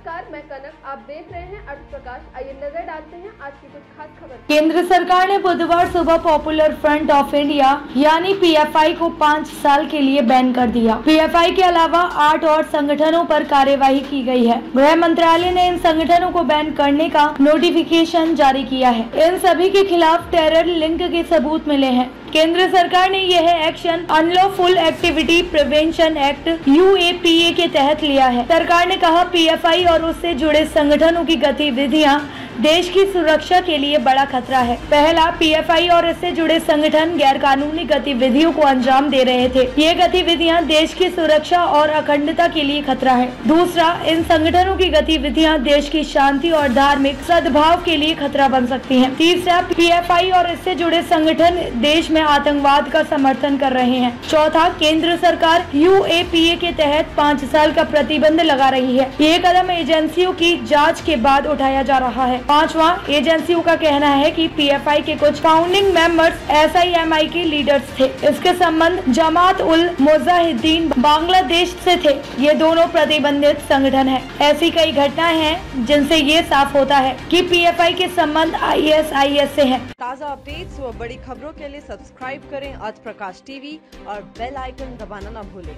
आप देख रहे हैं अर्थ प्रकाश आइए नज़र डालते हैं आज की कुछ खास खबर केंद्र सरकार ने बुधवार सुबह पॉपुलर फ्रंट ऑफ़ इंडिया, यानी पीएफआई को पाँच साल के लिए बैन कर दिया। पीएफआई के अलावा आठ और संगठनों पर कार्यवाही की गई है। गृह मंत्रालय ने इन संगठनों को बैन करने का नोटिफिकेशन जारी किया है। इन सभी के खिलाफ टेरर लिंक के सबूत मिले हैं। केंद्र सरकार ने यह action unlawful activity prevention act UAPA के तहत लिया है। सरकार ने कहा पीएफआई और उससे जुड़े संगठनों की गतिविधियाँ देश की सुरक्षा के लिए बड़ा खतरा है। पहला पीएफआई और इससे जुड़े संगठन गैर कानूनी गतिविधियों को अंजाम दे रहे थे। ये गतिविधियाँ देश की सुरक्षा और अखंडता के लिए खतरा है। दूसरा, इन संगठनों की गतिविधियाँ देश की शांति और धार्मिक सद्भाव के लिए खतरा बन सकती हैं। तीसरा पीएफआई और इससे जुड़े संगठन देश में आतंकवाद का समर्थन कर रहे हैं। चौथा, केंद्र सरकार यूएपीए के तहत पाँच साल का प्रतिबंध लगा रही है। ये कदम एजेंसियों की जाँच के बाद उठाया जा रहा है। पांचवा एजेंसियों का कहना है कि पीएफआई के कुछ फाउंडिंग मेंबर्स एसआईएमआई के लीडर्स थे। इसके संबंध जमात उल मुजाहिदीन बांग्लादेश से थे। ये दोनों प्रतिबंधित संगठन है। ऐसी कई घटनाएँ हैं जिनसे ये साफ़ होता है कि पीएफआई के संबंध आईएसआईएस से हैं। ताज़ा अपडेट्स व बड़ी खबरों के लिए सब्सक्राइब करें आज प्रकाश टीवी और बेल आइकन दबाना न भूलें।